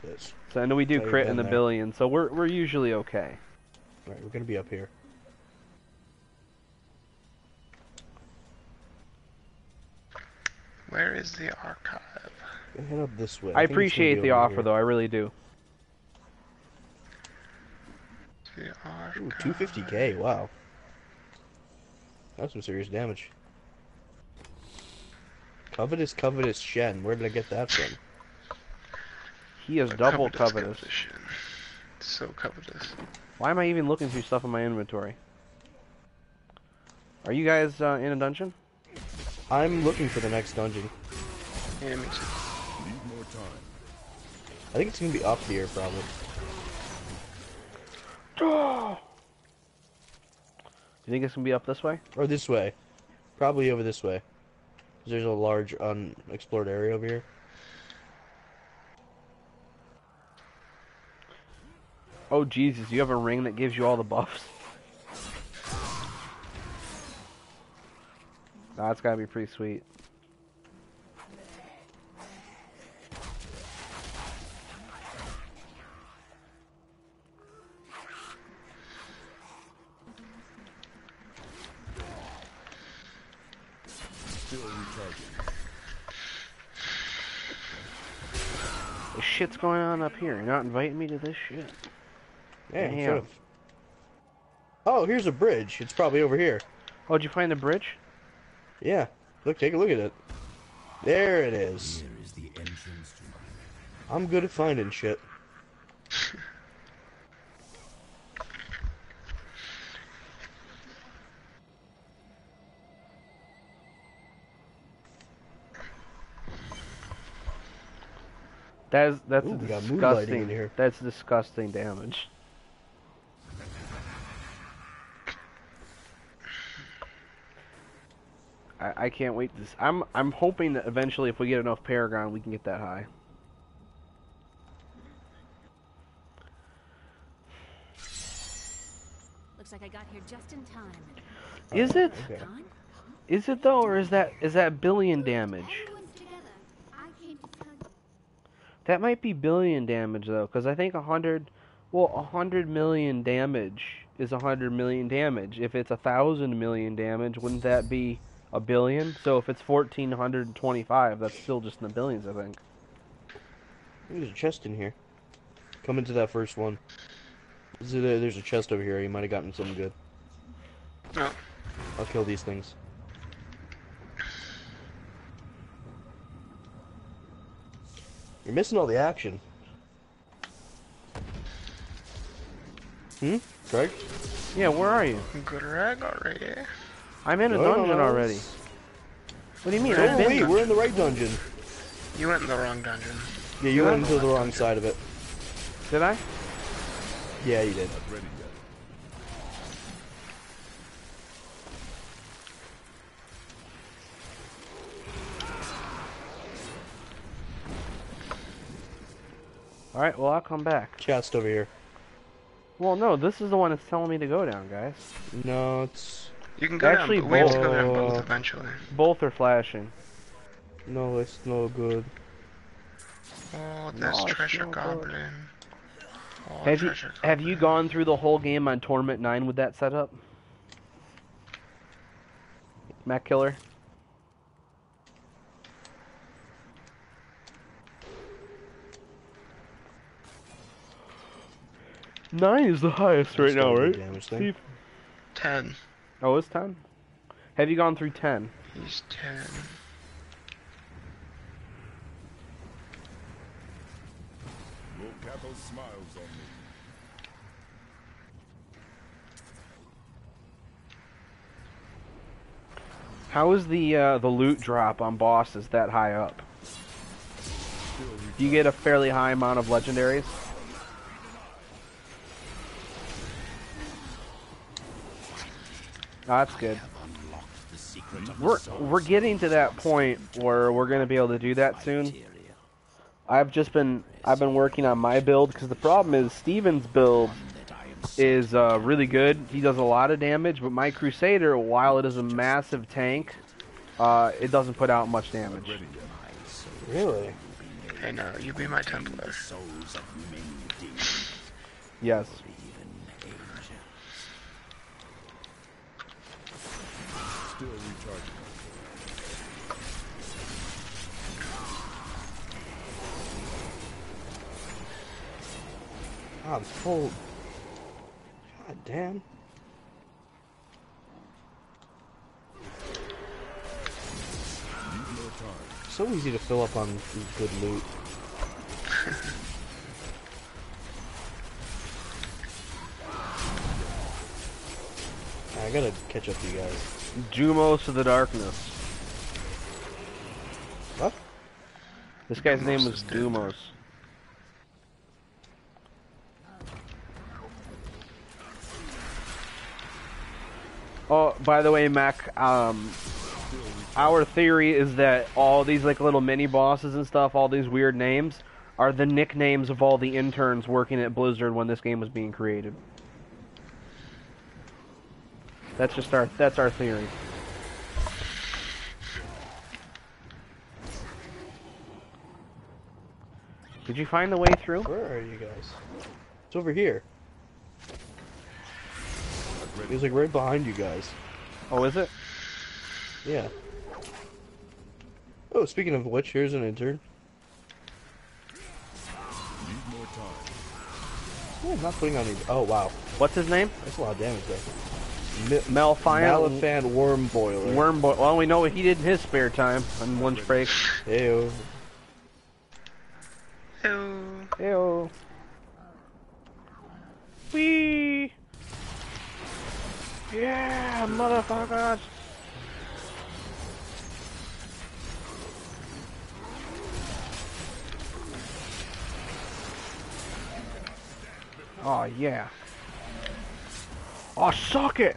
What's this? So I know we do crit in the there. billion, so we're we're usually okay. Alright, we're gonna be up here. Where is the archive? Head up this way. I, think appreciate the offer here. though, I really do. The Ooh, 250k, wow. That's some serious damage. Covetous, covetous Shen. Where did I get that from? He is A double covetous. covetous. So covetous. Why am I even looking through stuff in my inventory? Are you guys uh, in a dungeon? I'm looking for the next dungeon. Yeah, me too. Need more time. I think it's gonna be up here, probably. Do you think it's gonna be up this way? Or this way. Probably over this way. There's a large unexplored area over here. Oh Jesus, you have a ring that gives you all the buffs. That's gotta be pretty sweet. Shit's going on up here. You're not inviting me to this shit. Yeah, Damn. sort. Oh, here's a bridge. It's probably over here. Oh, did you find the bridge? Yeah. Look, take a look at it. There it is. Here is the entrance to I'm good at finding shit. That's that's Ooh, we got disgusting. in here. That's disgusting damage. I, I can't wait this. I'm I'm hoping that eventually, if we get enough Paragon, we can get that high. Looks like I got here just in time. Is it? Okay. Is it though, or is that is that billion damage? Everyone's together. I came to tell you. That might be billion damage though, because I think a hundred, well, a hundred million damage is a hundred million damage. If it's a thousand million damage, wouldn't that be a billion? So if it's fourteen hundred and twenty-five, that's still just in the billions, I think. There's a chest in here. Come into that first one. There's a chest over here. You might have gotten something good. No. I'll kill these things. You're missing all the action. Hmm? Craig? Yeah, where are you? Greg already. I'm in a No, no, dungeon no, already. What do you mean? Where I've been. wait, we're in the right dungeon. You went in the wrong dungeon. Yeah, you went into the wrong side of it. Did I? Yeah, you did. Not ready yet. All right. Well, I'll come back. Chest over here. Well, no, this is the one that's telling me to go down, guys. No, it's... You can go Actually, down. but We have to go down both- both eventually. Both are flashing. No, it's no good. Oh, there's No, treasure no goblin. Oh, Have you treasure have you gone through the whole game on Torment Nine with that setup? Mac Killer. Nine is the highest right now, right? damage thing. Ten. Oh, it's ten. Have you gone through ten? He's ten. Capo smiles on me. How is the uh, the loot drop on bosses that high up? Do you get a fairly high amount of legendaries? That's good. unlocked the secret of We're we're getting to that point where we're gonna be able to do that soon. I've just been I've been working on my build because the problem is Steven's build That I am is uh, really good. He does a lot of damage, but my Crusader, while it is a massive tank, uh, it doesn't put out much damage. Really? Hey, no, you be my Templar. The souls of many demons, Yes. even angels. God, ah, full. God damn. So easy to fill up on good loot. I gotta catch up to you guys. Jumos of the Darkness. What? This guy's name was is dead. Dumos. Oh, by the way, Mac, um, our theory is that all these like little mini bosses and stuff, all these weird names, are the nicknames of all the interns working at Blizzard when this game was being created. That's just our that's our theory. Did you find the way through? Where are you guys? It's over here. It was like right behind you guys. Oh, is it? Yeah. Oh, speaking of which, here's an intern. Need more time. Oh, I'm not putting on any. Oh wow, What's his name? that's a lot of damage there. Mi- Malfiant Malifant Worm Boiler. Worm Boy. Well, we know what he did in his spare time on lunch break. Heyo. Ew. Ew. Wee. Yeah, motherfuckers. Oh yeah. Oh, suck it.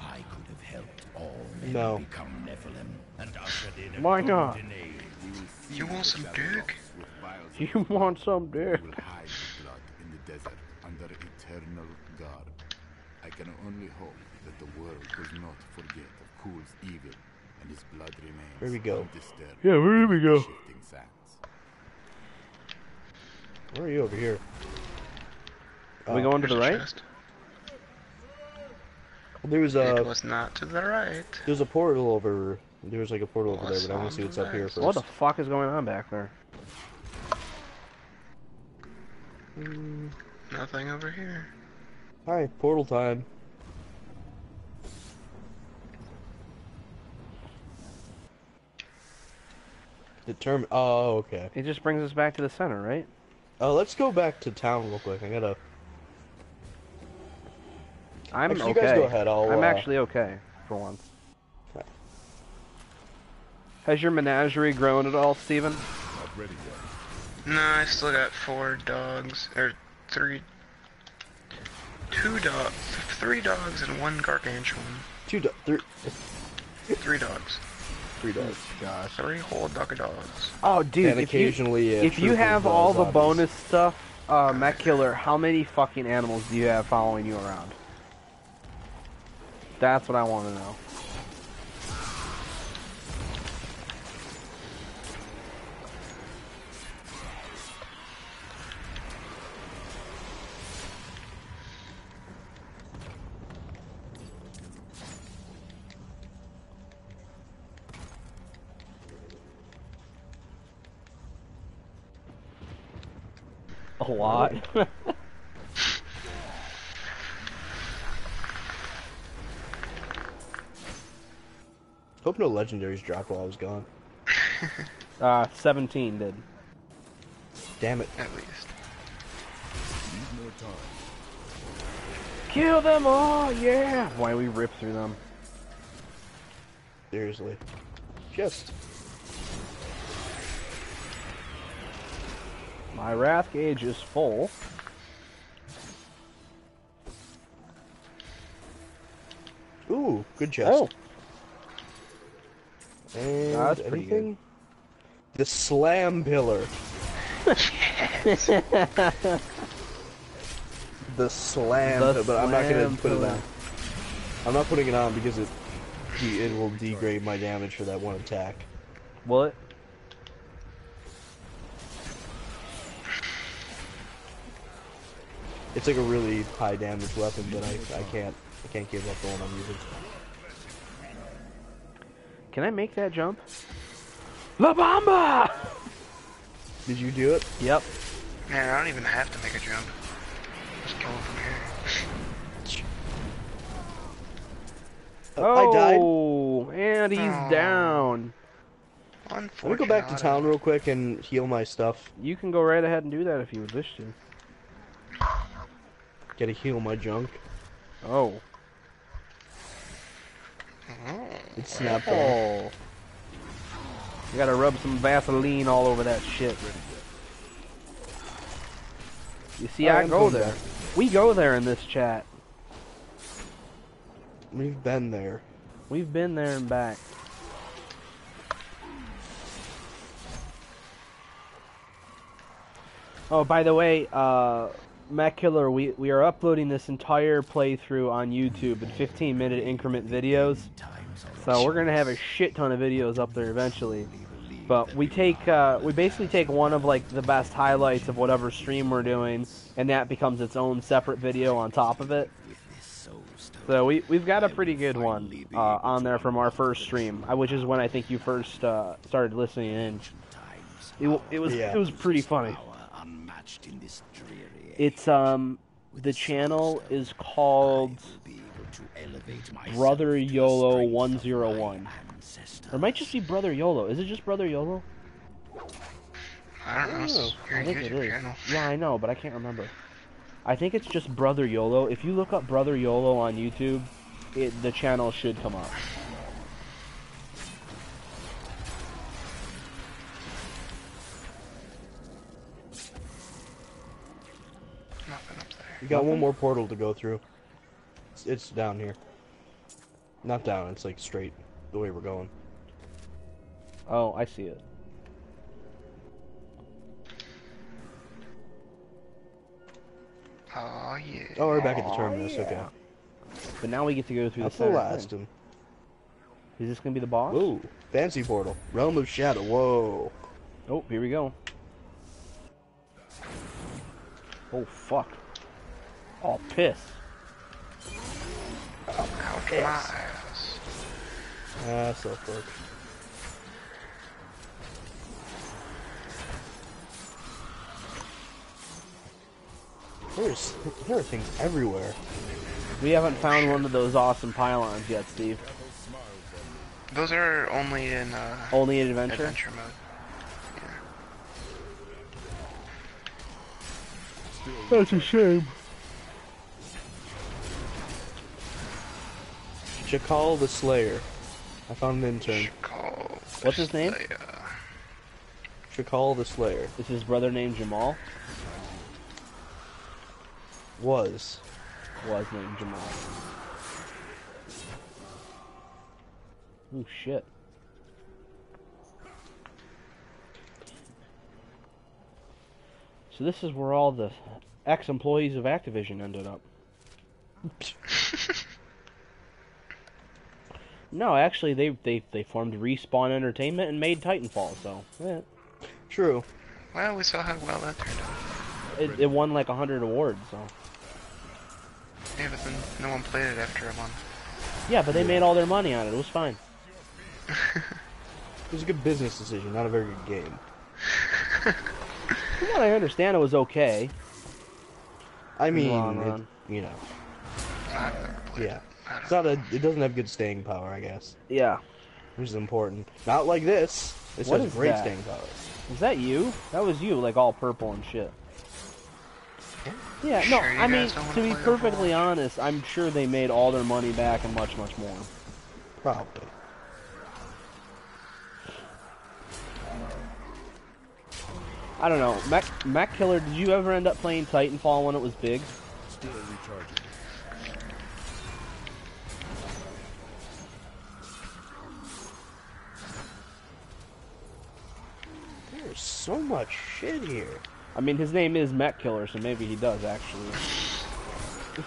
I could have helped all men No. become Nephilim and ushered in a Why not? You want some dick? You want some dick? will hide his blood in the desert under eternal guard. I can only hope that the world does not forget of Kulle's evil and his blood remains Where we go? Yeah, where do we go? shifting sands. Where are you over here? Are we Oh, going to the right? chest. There was a. it a was not to the right. there's a portal over. There was like a portal over there, but I want to see what's up here first. What the fuck is going on back there? Mm, Nothing over here. Hi, portal time. Determine. Oh, okay. It just brings us back to the center, right? Oh, let's go back to town real quick. I gotta. I'm Actually, okay. you guys go ahead. I'll. I'm uh, actually okay for once. Okay. Has your menagerie grown at all, Steven? Not ready yet. No, I still got four dogs, or three, two dogs, three dogs and one gargantuan. two, do- three, Three dogs, three dogs. Gosh. three whole dog dogs. Oh, dude, and if you, occasionally, uh, if you have all the zombies. bonus stuff, uh, Mech Killer, how many fucking animals do you have following you around? That's what I want to know. A lot. Hope no legendaries dropped while I was gone. uh, 17 did. Damn it. At least. Need more time. Kill them all, yeah! Why we rip through them? Seriously. Just. My wrath gauge is full. Ooh, good chest. Oh, and that's pretty anything? Good. The slam pillar. the slam, the but slam I'm not gonna put pillar. it on. I'm not putting it on because it it will degrade my damage for that one attack. What? It's like a really high damage weapon, but I, I can't I can't give up the one I'm using. Can I make that jump? La Bamba! Did you do it? Yep. Man, I don't even have to make a jump. Just kill him from here. I died. Oh, and he's Aw. down. Let me go back to town real quick and heal my stuff. You can go right ahead and do that if you would wish to. Gotta heal my junk. Oh. It snapped off. Oh. You gotta rub some Vaseline all over that shit. You see, Oh, I I'm go going there. We go there in this chat. We've been there. We've been there and back. Oh, by the way, uh, Matt Killer, we, we are uploading this entire playthrough on YouTube in 15 minute increment videos. So we're gonna have a shit ton of videos up there eventually. But we take, uh, we basically take one of like the best highlights of whatever stream we're doing, and that becomes its own separate video on top of it. So we we've got a pretty good one uh, on there from our first stream, uh, which is when I think you first uh, started listening in. It, it was Yeah. it was pretty funny. Unmatched in this dreary It's um the channel is called be able to elevate myself Brother YOLO 101. my. Or it might just be Brother YOLO. Is it just Brother YOLO? I don't know. It's I think it is. Channel. Yeah, I know, but I can't remember. I think it's just Brother YOLO. If you look up Brother YOLO on YouTube, it, the channel should come up. You got one more portal to go through. It's, it's down here. Not down, it's like straight the way we're going. Oh, I see it. Oh yeah. Oh, we're back at the terminus, okay. But now we get to go through the That's the center last thing. him. Is this gonna be the boss? Whoa, fancy portal. Realm of Shadow, whoa. Oh, here we go. Oh fuck. Oh piss. Out my ass. Ah, so fuck. There's, there are things everywhere. We haven't found one of those awesome pylons yet, Steve. Those are only in uh, Only in adventure. adventure mode. That's a shame. Chakal the Slayer. I found an intern. Call What's his name? Chakal the Slayer. Is his brother named Jamal? Was. Was named Jamal. Oh shit. So this is where all the ex-employees of Activision ended up. no, actually, they they they formed Respawn Entertainment and made Titanfall. So eh, True. Well, we saw how well that turned out. it, it won like a hundred awards. So Yeah, but then no one played it after a month. yeah, but they made all their money on it. It was fine. It was a good business decision, not a very good game. From what I understand, it was okay. I mean, it- you know, I've never played yeah. It. It's not a. It doesn't have good staying power, I guess, Yeah. which is important. Not like this. This What has great that? staying power. Was that you? That was you, like all purple and shit. Yeah, no, Sure I mean, to be perfectly Overwatch? honest, I'm sure they made all their money back and much, much more. Probably. I don't know. Mac, Mac Killer, did you ever end up playing Titanfall when it was big? Still recharging. So much shit here. I mean, his name is Mac Killer, so maybe he does actually.